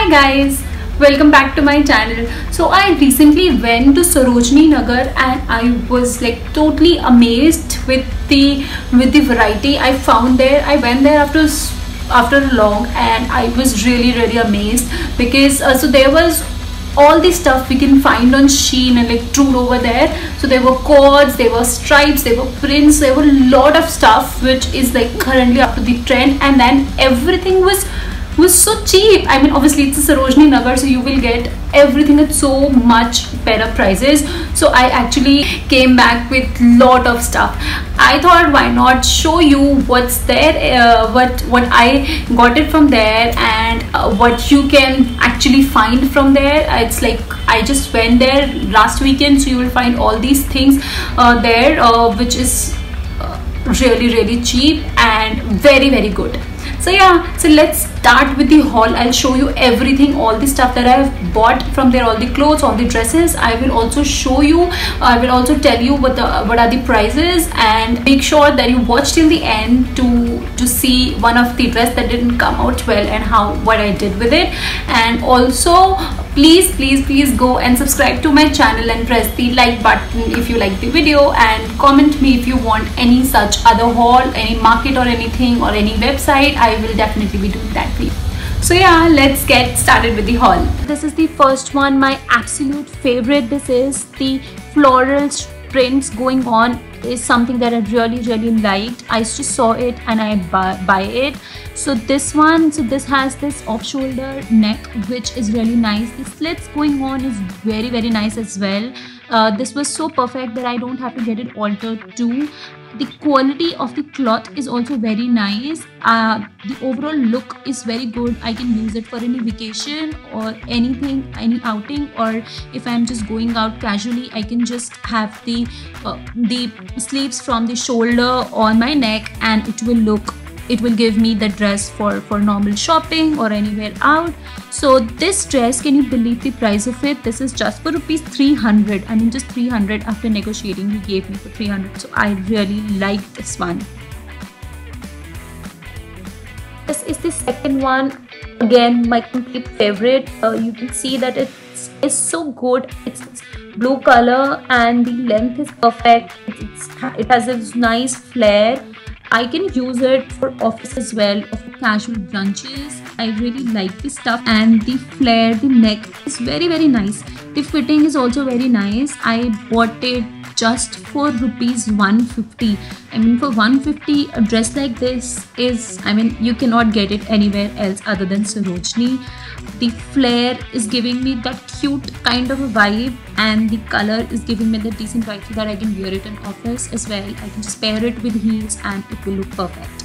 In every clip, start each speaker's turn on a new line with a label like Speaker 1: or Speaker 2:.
Speaker 1: Hi guys, welcome back to my channel. So I recently went to Sarojini Nagar and I was like totally amazed with the with the variety I found there. I went there after after long and I was really really amazed because uh, so there was all the stuff we can find on Shein and like True over there. So there were cords, there were stripes, there were prints, there were a lot of stuff which is like currently up to the trend and then everything was was so cheap. I mean obviously it's a sarojini nagar so you will get everything at so much better prices. So i actually came back with a lot of stuff. I thought why not show you what's there uh, what what i got it from there and uh, what you can actually find from there. It's like i just went there last weekend so you will find all these things uh, there uh, which is uh, really really cheap and very very good so yeah so let's start with the haul. I'll show you everything all the stuff that i've bought from there all the clothes all the dresses. I will also show you i will also tell you what the what are the prices and make sure that you watch till the end to to see one of the dress that didn't come out well and how what i did with it. And also please please please go and subscribe to my channel and press the like button if you like the video and comment me if you want any such other haul any market or anything or any website. I will definitely be doing that for you. So yeah let's get started with the haul. This is the first one my absolute favorite. This is the floral prints going on. Is something that I really really liked. I just saw it and I buy, buy it so this one so this has this off shoulder neck which is really nice. The slits going on is very very nice as well. Uh, this was so perfect that I don't have to get it altered too. The quality of the cloth is also very nice. Uh, the overall look is very good. I can use it for any vacation or anything any outing or if i'm just going out casually i can just have the uh, the sleeves from the shoulder on my neck and it will look it will give me the dress for for normal shopping or anywhere out. So this dress can you believe the price of it? This is just for rupees 300 i mean just 300 after negotiating he gave me for 300 so i really like this one. This is the second one. Again my complete favorite. Uh, you can see that it's, it's so good. It's, it's blue color and the length is perfect. It's, it has this nice flare I can use it for office as well or for casual brunches. I really like this stuff and the flare, the neck is very very nice. The fitting is also very nice. I bought it just for rupees 150 i mean for 150 a dress like this is i mean you cannot get it anywhere else other than sarojini the flare is giving me that cute kind of a vibe and the color is giving me the decent vibe so that I can wear it in office as well. I can just pair it with heels and it will look perfect.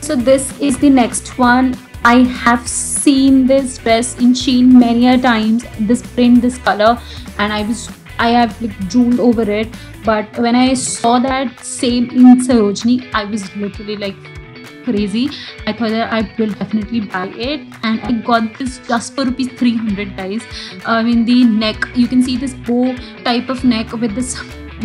Speaker 1: So this is the next one. I have seen this dress in Shein many a times. This print, this color and I was I have like drooled over it. But when I saw that same in Sarojini I was literally like crazy. I thought that i will definitely buy it. And i got this just for rupees 300 guys. I mean the neck you can see this bow type of neck with this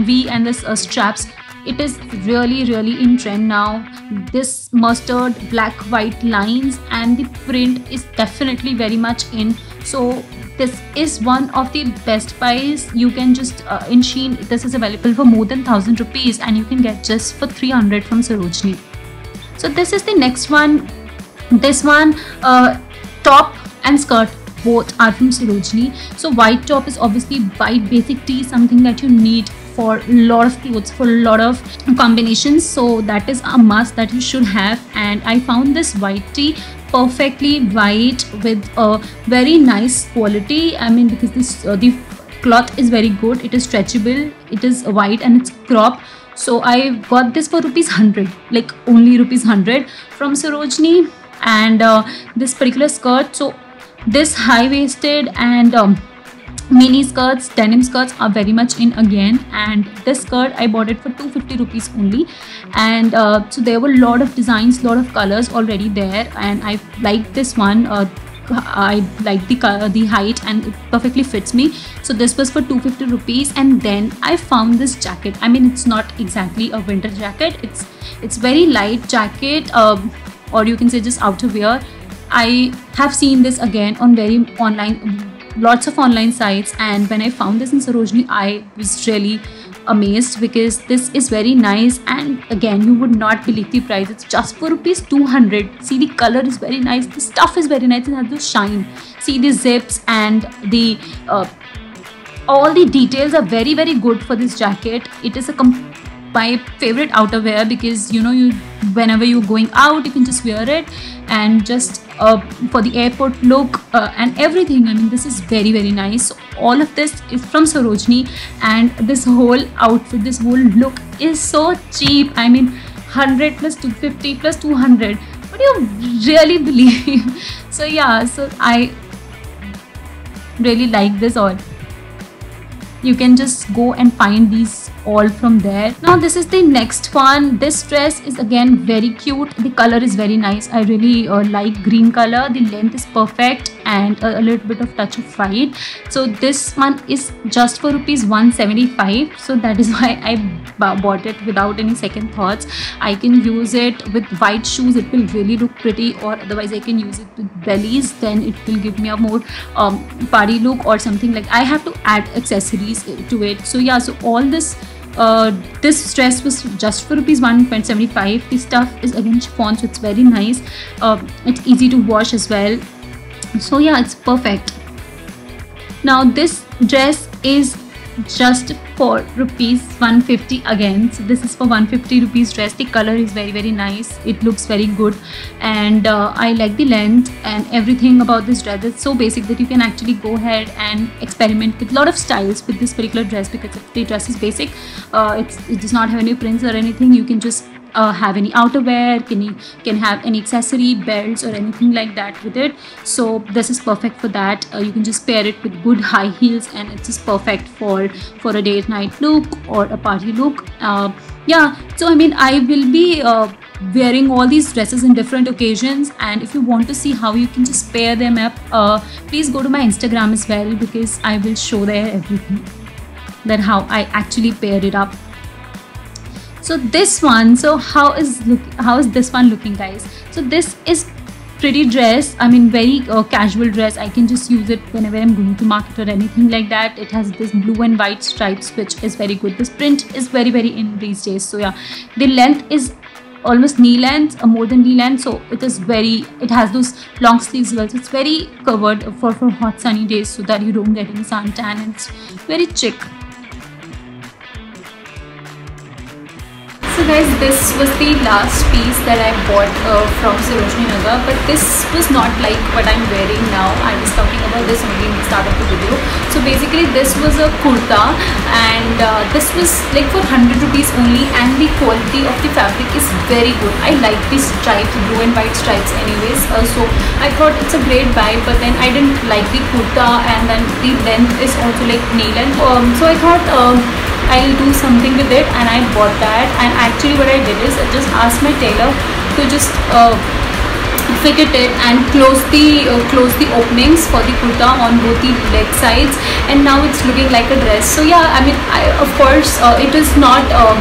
Speaker 1: v and this uh, straps it is really really in trend now. This mustard black white lines and the print is definitely very much in. So this is one of the best buys. You can just uh, in Shein this is available for more than 1000 rupees and you can get just for 300 from Sarojini. So this is the next one. This one uh, top and skirt both are from Sarojini. So white top is obviously white basic tee something that you need for a lot of clothes for a lot of combinations. So that is a must that you should have. And I found this white tee perfectly white with a very nice quality. I mean because this uh, the cloth is very good. It is stretchable. It is white and it's crop so i got this for rupees 100 like only rupees 100 from sarojini. And uh, this particular skirt. So this high waisted and um, mini skirts denim skirts are very much in again and this skirt i bought it for 250 rupees only and uh, so there were a lot of designs lot of colors already there and i like this one uh, I like the color, the height and it perfectly fits me. So this was for 250 rupees and then I found this jacket. I mean it's not exactly a winter jacket. It's it's very light jacket um, or you can say just outerwear. I have seen this again on very online lots of online sites and when I found this in Sarojini I was really amazed because this is very nice. And again you would not believe the price. It's just for rupees 200 see the color is very nice. The stuff is very nice. It has the shine. See the zips and the uh, all the details are very very good for this jacket. It is a my favorite outerwear because you know you whenever you're going out you can just wear it and just uh, for the airport look uh, and everything. I mean this is very very nice. All of this is from Sarojini and this whole outfit this whole look is so cheap. I mean 100 plus 250 plus 200 what do you really believe? So yeah so i really like this all. You can just go and find these all from there. Now this is the next one. This dress is again very cute. The color is very nice. I really uh, like green color. The length is perfect and a, a, little bit of touch of white. So this one is just for rupees 175 so that is why i bought it without any second thoughts. I can use it with white shoes. It will really look pretty or otherwise i can use it with bellies. Then it will give me a more um, party look or something like i have to add accessories to it. So yeah so all this uh, this dress was just for rupees 1.75 the stuff is again chiffon so it's very nice. Uh, it's easy to wash as well. So yeah it's perfect. Now this dress is just for rupees 150 again. So this is for 150 rupees dress. The color is very very nice. It looks very good. And uh, i like the length and everything about this dress. It's so basic that you can actually go ahead and experiment with a lot of styles with this particular dress because the dress is basic uh, it does not have any prints or anything you can just uh, have any outerwear can you can have any accessory belts or anything like that with it. So this is perfect for that. Uh, you can just pair it with good high heels and it's just perfect for for a date night look or a party look. Uh, yeah so i mean i will be uh, wearing all these dresses in different occasions and if you want to see how you can just pair them up uh, please go to my instagram as well because i will show there everything that how i actually pair it up so this one so how is look how is this one looking guys? So this is pretty dress i mean very uh, casual dress. I can just use it whenever i'm going to market or anything like that. It has this blue and white stripes which is very good. This print is very very in these days. So yeah the length is almost knee length uh, more than knee length. So it is very it has those long sleeves well. So it's very covered for for hot sunny days so that you don't get any suntan. And it's very chic
Speaker 2: guys, this was the last piece that I bought uh, from Sarojini Nagar, but this was not like what I'm wearing now. I was talking about this only in the start of the video. So basically, this was a kurta, and uh, this was like for 100 rupees only, and the quality of the fabric is very good. I like these stripes, blue and white stripes, anyways. Uh, so I thought it's a great buy, but then I didn't like the kurta, and then the length is also like knee length. Um, so I thought. Um, I'll do something with it and I bought that. And actually what I did is I just asked my tailor to just uh, fitted it and close the uh, close the openings for the kurta on both the leg sides. And now it's looking like a dress. So yeah I mean I, of course uh, it is not uh,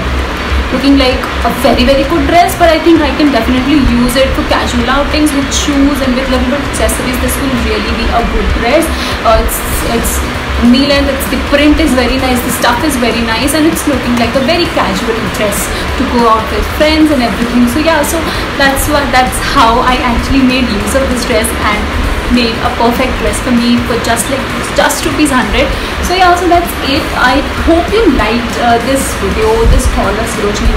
Speaker 2: looking like a very very good dress but I think I can definitely use it for casual outings with shoes and with little bit accessories. This will really be a good dress. Uh, it's it's length it's the print is very nice the stuff is very nice and it's looking like a very casual dress to go out with friends and everything. So yeah so that's what that's how I actually made use of this dress and made a perfect dress for me for just like just rupees 100 so yeah so that's it. I hope you liked uh, this video this haul of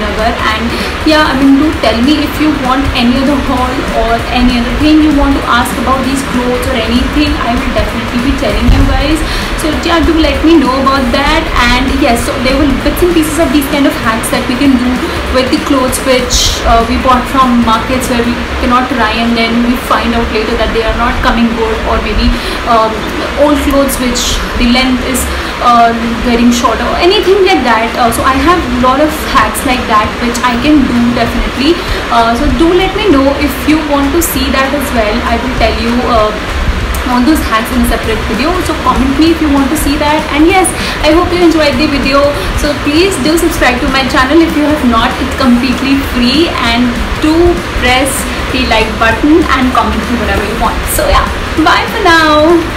Speaker 2: Nagar. And yeah i mean do tell me if you want any other haul or any other thing you want to ask about these clothes or anything i will definitely be telling you guys. So yeah do let me know about that. And yes so there will bits and pieces of these kind of hacks that we can do with the clothes which uh, we bought from markets where we cannot try and then we find out later that they are not coming good or maybe um, old clothes which the length is uh, getting shorter or anything like that. Uh, so I have a lot of hacks like that which I can do definitely. Uh, so do let me know if you want to see that as well. I will tell you uh, all those hacks in a separate video. So comment me if you want to see that. And yes i hope you enjoyed the video. So please do subscribe to my channel if you have not. It's completely free. And do press
Speaker 1: the like button and comment me whatever you want. So yeah bye for now